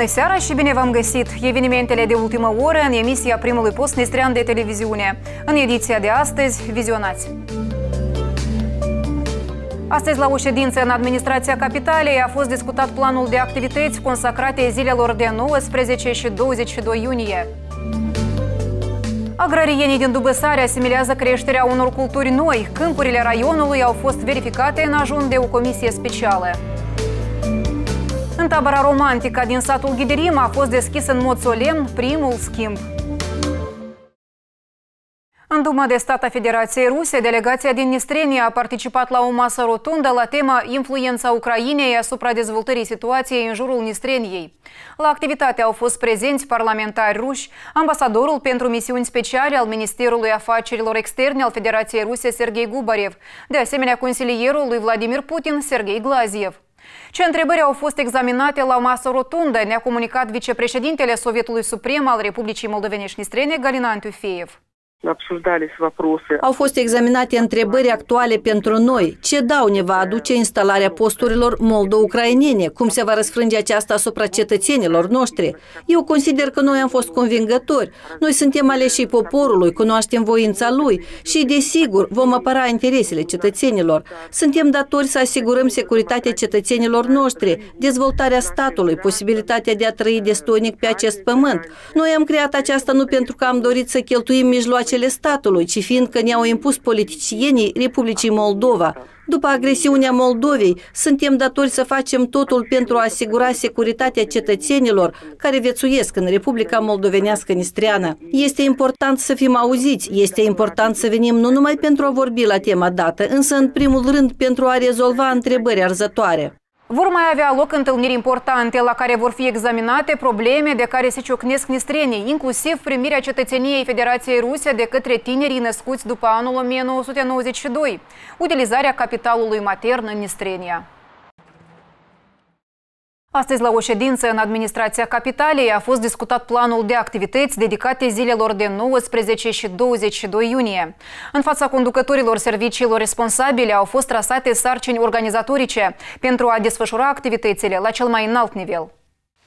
Bună seara și bine v-am găsit! Evenimentele de ultimă oră în emisia primului post nistrean de televiziune. În ediția de astăzi, vizionați! Astăzi, la o ședință în administrația capitalei, a fost discutat planul de activități consacrate zilelor de 19 și 22 iunie. Agrarienii din Dubăsare asimilează creșterea unor culturi noi. Câmpurile raionului au fost verificate în ajun de o comisie specială. În tabăra romantică din satul Ghiderim a fost deschis în mod solemn primul schimb. În Duma de Stat a Federației Ruse, delegația din Nistrenia a participat la o masă rotundă la tema Influența Ucrainei asupra dezvoltării situației în jurul Nistreniei. La activitate au fost prezenți parlamentari ruși, ambasadorul pentru misiuni speciale al Ministerului Afacerilor Externe al Federației Ruse Sergei Gubarev, de asemenea consilierul lui Vladimir Putin Sergei Glaziev. Ce întrebări au fost examinate la masă rotundă, ne-a comunicat vicepreședintele Sovietului Suprem al Republicii Moldovenești Nistrene, Galina Antiufeev. Au fost examinate întrebări actuale pentru noi. Ce daune va aduce instalarea posturilor moldo-ucrainene? Cum se va răsfrânge aceasta asupra cetățenilor noștri? Eu consider că noi am fost convingători. Noi suntem aleșii poporului, cunoaștem voința lui și, desigur, vom apăra interesele cetățenilor. Suntem datori să asigurăm securitatea cetățenilor noștri, dezvoltarea statului, posibilitatea de a trăi destoinic pe acest pământ. Noi am creat aceasta nu pentru că am dorit să cheltuim mijloace mijloacele statului, ci fiindcă ne-au impus politicienii Republicii Moldova. După agresiunea Moldovei, suntem datori să facem totul pentru a asigura securitatea cetățenilor care viețuiesc în Republica Moldovenească Nistreană. Este important să fim auziți, este important să venim nu numai pentru a vorbi la tema dată, însă în primul rând pentru a rezolva întrebări arzătoare. Vor mai avea loc întâlniri importante la care vor fi examinate probleme de care se ciocnesc nistrenii, inclusiv primirea cetățeniei Federației Ruse de către tinerii născuți după anul 1992, utilizarea capitalului matern în Nistrenia. Astăzi, la o ședință în administrația capitalei, a fost discutat planul de activități dedicate zilelor de 19 și 22 iunie. În fața conducătorilor serviciilor responsabile au fost trasate sarcini organizatorice pentru a desfășura activitățile la cel mai înalt nivel.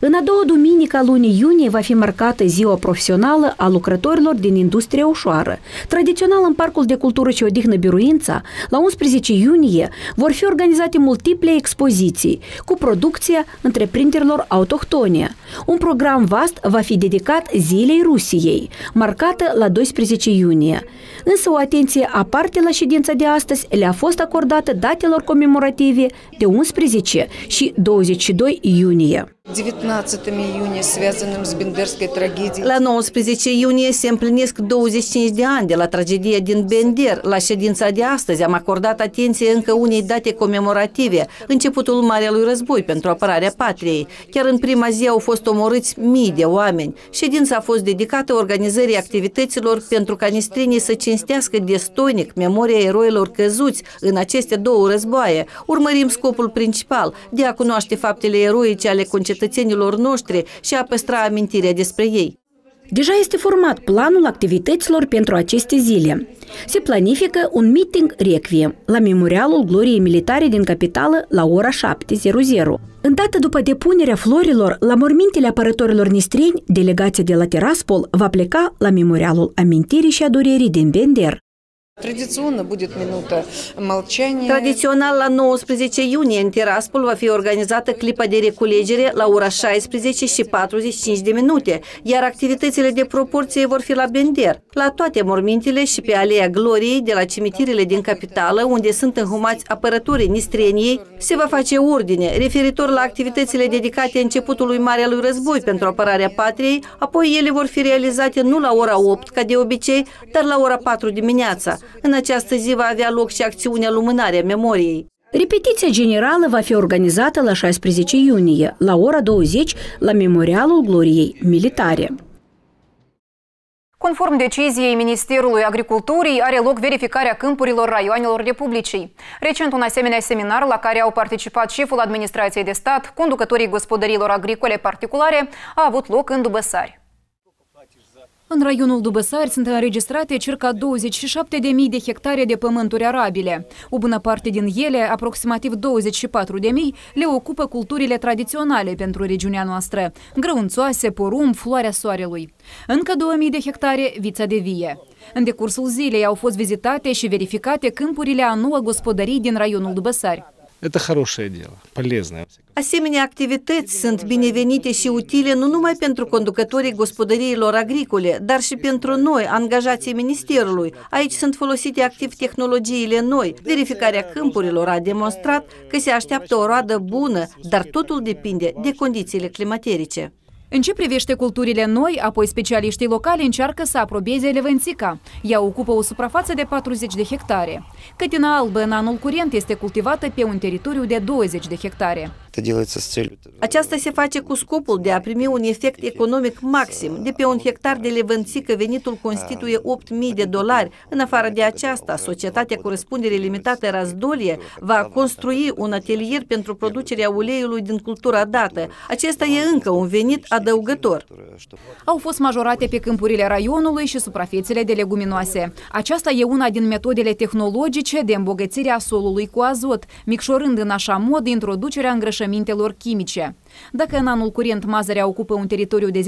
În a doua duminică a lunii iunie va fi marcată ziua profesională a lucrătorilor din industria ușoară. Tradițional în Parcul de Cultură și Odihnă Biruința, la 11 iunie, vor fi organizate multiple expoziții cu producția întreprinderilor autohtone. Un program vast va fi dedicat Zilei Rusiei, marcată la 12 iunie. Însă o atenție aparte la ședința de astăzi le-a fost acordată datelor comemorative de 11 și 22 iunie. 19 iunie связанным с Бендерской трагедией. La 19 iunie se împlinesc 25 de ani de la tragedia din Bender. La ședința de astăzi am acordat atenție încă unei date comemorative, începutul Marelui Război pentru apărarea patriei. Chiar în prima zi au fost omorâți mii de oameni. Ședința a fost dedicată organizării activităților pentru ca nistrenii să cinstească destoinic memoria eroilor căzuți în aceste două războaie. Urmărim scopul principal de a cunoaște faptele eroice ale concetățenilor cetățenilor noștri și a păstra amintirea despre ei. Deja este format planul activităților pentru aceste zile. Se planifică un meeting requiem la Memorialul Gloriei Militare din capitală la ora 7.00. Îndată după depunerea florilor la mormintele apărătorilor nistreni, delegația de la Tiraspol va pleca la Memorialul Amintirii și a Durerii din Bender. Tradițional будет minuta молчания. Tradițional la 19 iunie în Tiraspol va fi organizată clipa de reculegere la ora 16 și 45 de minute, iar activitățile de proporție vor fi la Bender, la toate mormintele și pe Alea Gloriei de la cimitirele din capitală, unde sunt înhumați apărătorii Nistreniei, se va face ordine referitor la activitățile dedicate începutului Marelui Război pentru apărarea patriei, apoi ele vor fi realizate nu la ora 8, ca de obicei, dar la ora 4 dimineața. În această zi va avea loc și acțiunea Lumânarea Memoriei. Repetiția generală va fi organizată la 16 iunie, la ora 20, la Memorialul Gloriei Militare. Conform deciziei Ministerului Agriculturii, are loc verificarea câmpurilor raioanelor Republicii. Recent un asemenea seminar la care au participat șeful administrației de stat, conducătorii gospodăriilor agricole particulare, a avut loc în Dubăsari. În raionul Dubăsari sunt înregistrate circa 27.000 de hectare de pământuri arabile. O bună parte din ele, aproximativ 24.000, le ocupă culturile tradiționale pentru regiunea noastră, grăunțoase, porumb, floarea soarelui. Încă 2.000 de hectare vița de vie. În decursul zilei au fost vizitate și verificate câmpurile a nouă gospodării din raionul Dubăsari. Это хорошее дело, полезное. Asemenea activități sunt binevenite și utile nu numai pentru conducătorii gospodăriilor agricole, dar și pentru noi, angajații Ministerului. Aici sunt folosite activ tehnologiile noi. Verificarea câmpurilor a demonstrat că se așteaptă o roadă bună, dar totul depinde de condițiile climaterice. În ce privește culturile noi, apoi specialiștii locali încearcă să aprobeze levențica. Ea ocupă o suprafață de 40 de hectare. Cătina albă în anul curent este cultivată pe un teritoriu de 20 de hectare. Aceasta se face cu scopul de a primi un efect economic maxim. De pe un hectar de levănțică, venitul constituie 8.000 de dolari. În afară de aceasta, societatea cu răspundere limitată Razdolie va construi un atelier pentru producerea uleiului din cultura dată. Acesta e încă un venit adăugător. Au fost majorate pe câmpurile raionului și suprafețele de leguminoase. Aceasta e una din metodele tehnologice de îmbogățire a solului cu azot, micșorând în așa mod introducerea îngrășării îngrășămintelor chimice. Dacă în anul curent mazărea ocupă un teritoriu de 10%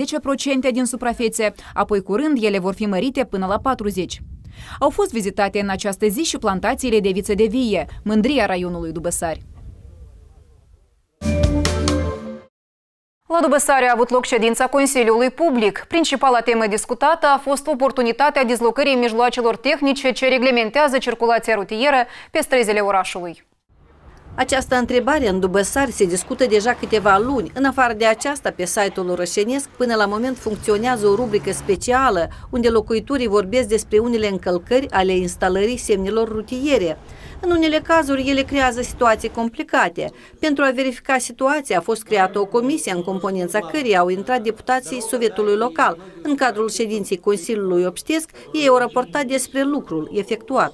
din suprafețe, apoi curând ele vor fi mărite până la 40%. Au fost vizitate în această zi și plantațiile de viță de vie, mândria raionului Dubăsari. La Dubăsare a avut loc ședința Consiliului Public. Principala temă discutată a fost oportunitatea dizlocării mijloacelor tehnice ce reglementează circulația rutieră pe străzile orașului. Această întrebare în Dubăsari se discută deja câteva luni. În afară de aceasta, pe site-ul Orășenesc, până la moment funcționează o rubrică specială, unde locuitorii vorbesc despre unele încălcări ale instalării semnelor rutiere. În unele cazuri, ele creează situații complicate. Pentru a verifica situația, a fost creată o comisie în componența căreia au intrat deputații Sovietului Local. În cadrul ședinței Consiliului Obștesc, ei au raportat despre lucrul efectuat.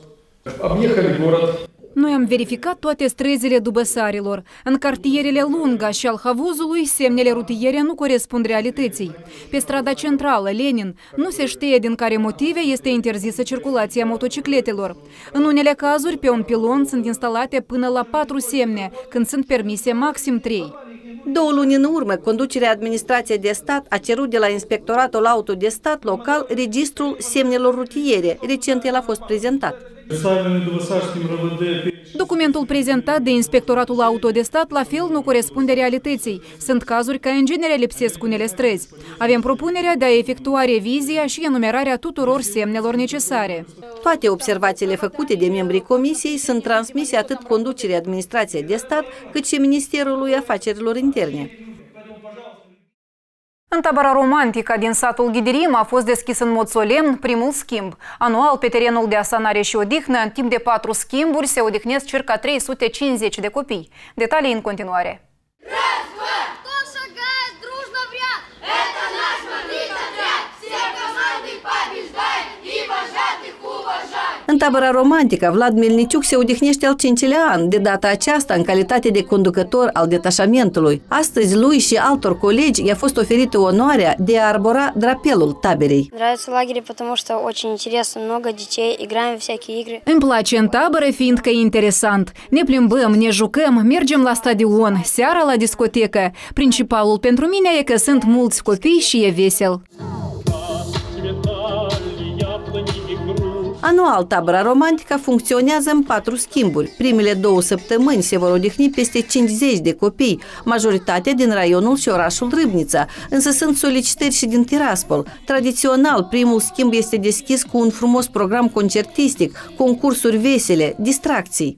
Noi am verificat toate străzile Dubăsarilor. În cartierele Lunga și al Havuzului, semnele rutiere nu corespund realității. Pe strada centrală, Lenin, nu se știe din care motive este interzisă circulația motocicletelor. În unele cazuri, pe un pilon sunt instalate până la patru semne, când sunt permise maxim trei. Două luni în urmă, conducerea administrației de stat a cerut de la Inspectoratul Auto de Stat local registrul semnelor rutiere. Recent el a fost prezentat. Documentul prezentat de Inspectoratul Auto de Stat la fel nu corespunde realității. Sunt cazuri care în genere lipsesc unele străzi. Avem propunerea de a efectua revizia și enumerarea tuturor semnelor necesare. Toate observațiile făcute de membrii Comisiei sunt transmise atât conducerii administrației de stat, cât și Ministerului Afacerilor Interne. În tabăra romantică din satul Ghidirim a fost deschis în mod solemn primul schimb. Anual, pe terenul de asanare și odihnă, în timp de patru schimburi, se odihnesc circa 350 de copii. Detalii în continuare. În tabăra romantică, Vlad Melniciuc se odihnește al cincilea an, de data aceasta în calitate de conducător al detașamentului. Astăzi lui și altor colegi i-a fost oferită onoarea de a arbora drapelul taberei. Îmi place în tabără fiindcă e interesant. Ne plimbăm, ne jucăm, mergem la stadion, seara la discotecă. Principalul pentru mine e că sunt mulți copii și e vesel. Anual, tabăra romantică funcționează în patru schimburi. Primele două săptămâni se vor odihni peste 50 de copii, majoritatea din raionul și orașul Râbnița, însă sunt solicitări și din Tiraspol. Tradițional, primul schimb este deschis cu un frumos program concertistic, concursuri vesele, distracții.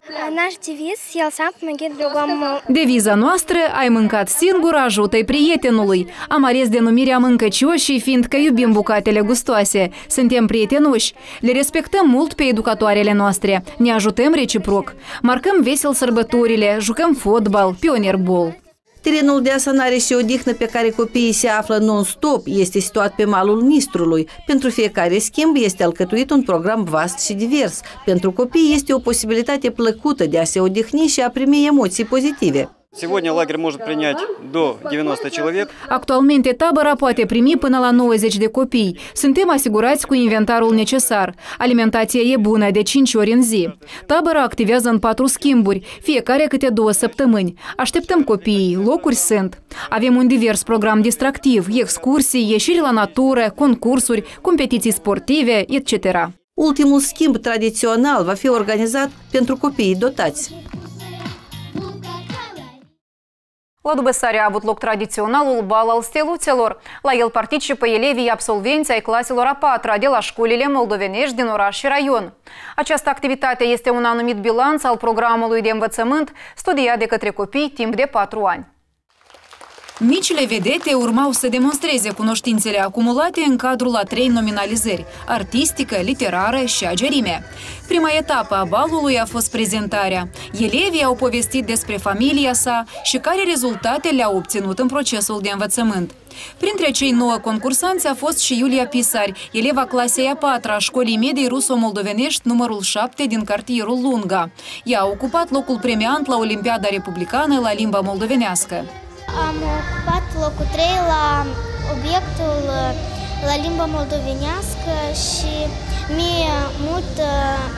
Deviza noastră, ai mâncat singur, ajută-i prietenului. Am ales denumirea mâncăcioșii, fiindcă iubim bucatele gustoase. Suntem prietenoși. Le respectăm mult pe educatoarele noastre, ne ajutăm reciproc, marcăm vesel sărbătorile, jucăm fotbal, pionierbol. Terenul de asanare și odihnă pe care copiii se află non-stop este situat pe malul Nistrului. Pentru fiecare schimb este alcătuit un program vast și divers. Pentru copii este o posibilitate plăcută de a se odihni și a primi emoții pozitive. Сегодня лагерь может принять до 90 человек. Actualmente tabăra poate primi până la 90 de copii. Suntem asigurați cu inventarul necesar. Alimentația e bună de 5 ori în zi. Tabăra activează în patru schimburi, fiecare câte două săptămâni. Așteptăm copiii, locuri sunt. Avem un divers program distractiv, excursii, ieșiri la natură, concursuri, competiții sportive, etc. Ultimul schimb tradițional va fi organizat pentru copiii dotați. La Dubăsare a avut loc tradiționalul bal al steluțelor. La el participă elevii absolvenți ai claselor a patra de la școlile moldovenești din oraș și raion. Această activitate este un anumit bilanț al programului de învățământ studiat de către copii timp de patru ani. Micile vedete urmau să demonstreze cunoștințele acumulate în cadrul a trei nominalizări, artistică, literară și agerime. Prima etapă a balului a fost prezentarea. Elevii au povestit despre familia sa și care rezultate le-au obținut în procesul de învățământ. Printre cei nouă concursanți a fost și Iulia Pisari, eleva clasei a patra a școlii medii ruso-moldovenești numărul 7 din cartierul Lunga. Ea a ocupat locul premiant la Olimpiada Republicană la limba moldovenească. Am ocupat locul 3 la obiectul la limba moldovenească și mie mult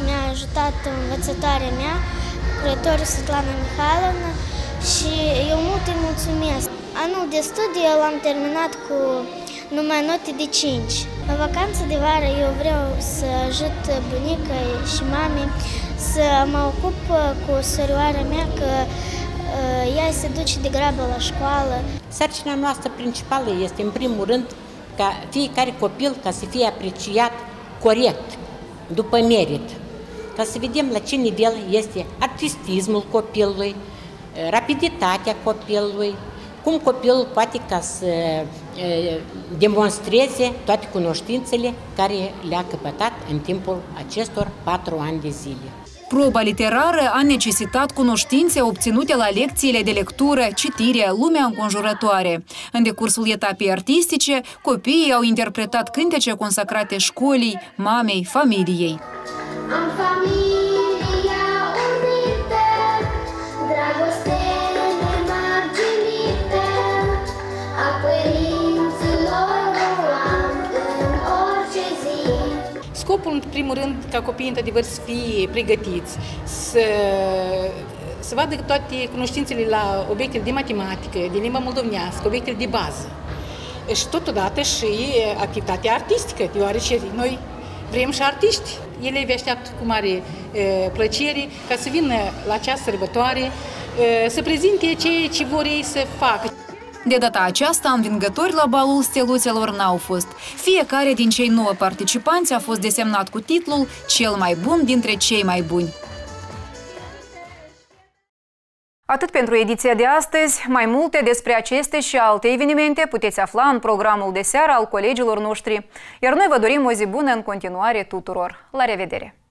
mi-a ajutat învățătoarea mea, curătorul Svetlana Mihailovna și eu mult îi mulțumesc. Anul de studii l-am terminat cu numai note de 5. În vacanță de vară eu vreau să ajut bunica și mami să mă ocup cu sorioarea mea că ea se duce de grabă la școală. Sarcina noastră principală este, în primul rând, ca fiecare copil ca să fie apreciat corect, după merit, ca să vedem la ce nivel este artistismul copilului, rapiditatea copilului, cum copilul poate ca să demonstreze toate cunoștințele care le-a căpătat în timpul acestor patru ani de zile. Proba literară a necesitat cunoștințe obținute la lecțiile de lectură, citire, lumea înconjurătoare. În decursul etapei artistice, copiii au interpretat cântece consacrate școlii, mamei, familiei. Am familie. În primul rând, ca copiii, într-adevăr, să fie pregătiți, să, să vadă toate cunoștințele la obiectele de matematică, de limba moldovenească, obiectele de bază. Și totodată și activitatea artistică, deoarece noi vrem și artiști. Elevii așteaptă cu mare e, plăcere ca să vină la această sărbătoare e, să prezinte ceea ce vor ei să facă. De data aceasta, învingători la balul steluțelor n-au fost. Fiecare din cei nouă participanți a fost desemnat cu titlul Cel mai bun dintre cei mai buni. Atât pentru ediția de astăzi. Mai multe despre aceste și alte evenimente puteți afla în programul de seară al colegilor noștri. Iar noi vă dorim o zi bună în continuare tuturor. La revedere!